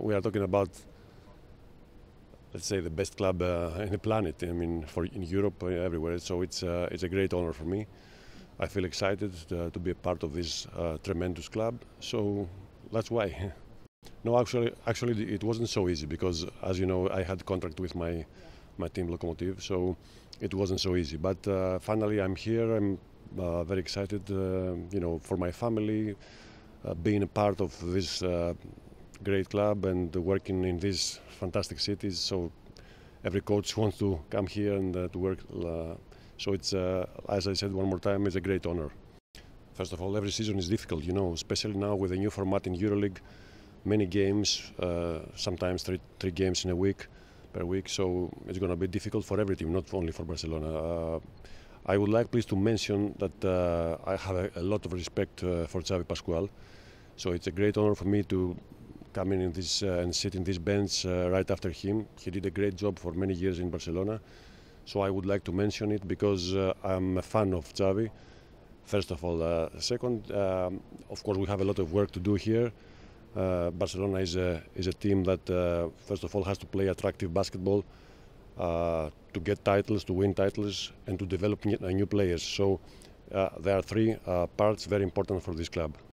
we are talking about, let's say, the best club uh, in the planet. I mean, for in Europe, uh, everywhere. So it's uh, it's a great honor for me. I feel excited to, to be a part of this uh, tremendous club. So that's why. no, actually, actually, it wasn't so easy because, as you know, I had contract with my my team Lokomotiv, so it wasn't so easy. But uh, finally, I'm here. I'm uh, very excited, uh, you know, for my family, uh, being a part of this uh, great club and working in these fantastic cities. So every coach wants to come here and uh, to work. so it's, as I said one more time, it's a great honor. First of all, every season is difficult, you know, especially now with the new format in EuroLeague. Many games, sometimes three, three games in a week per week. So it's going to be difficult for every team, not only for Barcelona. Uh, I would like please to mention that uh, I have a, a, lot of respect uh, for Xavi Pascual. So it's a great honor for me to come in, this uh, and sitting in this bench uh, right after him. He did a great job for many years in Barcelona. So I would like to mention it because uh, I'm a fan of Xavi. First of all, second, um, of course, we have a lot of work to do here. Uh, Barcelona is a, is a team that, uh, first of all, has to play attractive basketball uh, to get titles, to win titles, and to develop new players. So there are three parts very important for this club.